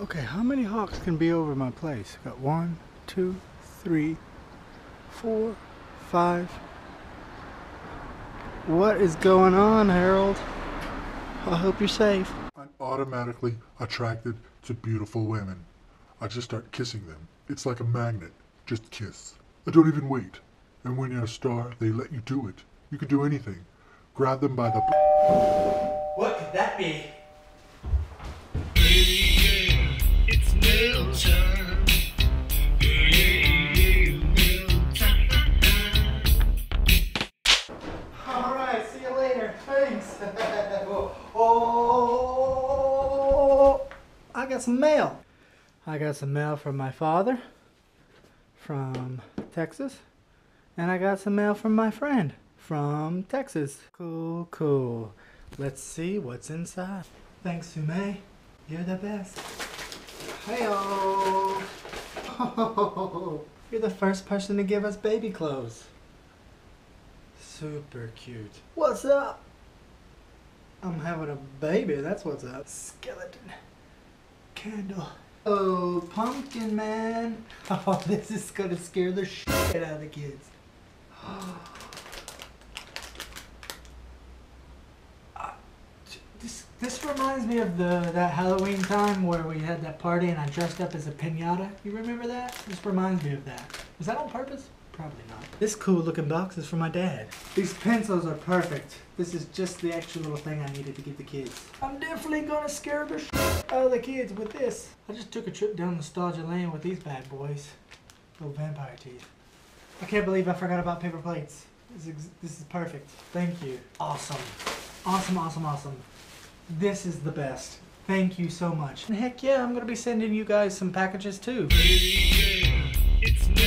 Okay, how many hawks can be over my place? Got one, two, three, four, five. What is going on, Harold? I hope you're safe. I'm automatically attracted to beautiful women. I just start kissing them. It's like a magnet. Just kiss. I don't even wait. And when you're a star, they let you do it. You can do anything. Grab them by the. What could that be? oh, I got some mail. I got some mail from my father from Texas. And I got some mail from my friend from Texas. Cool, cool. Let's see what's inside. Thanks, Sume. You're the best. Heyo. You're the first person to give us baby clothes. Super cute. What's up? I'm having a baby, that's what's up. Skeleton. Candle. Oh, pumpkin man. Oh, this is gonna scare the shit out of the kids. Oh. This, this reminds me of the that Halloween time where we had that party and I dressed up as a pinata. You remember that? This reminds me of that. Was that on purpose? Probably not. This cool looking box is for my dad. These pencils are perfect. This is just the extra little thing I needed to give the kids. I'm definitely gonna scare the shit out of the kids with this. I just took a trip down nostalgia lane with these bad boys. Little vampire teeth. I can't believe I forgot about paper plates. This is, this is perfect. Thank you. Awesome. Awesome, awesome, awesome. This is the best. Thank you so much. And heck yeah, I'm gonna be sending you guys some packages too. It's mail time.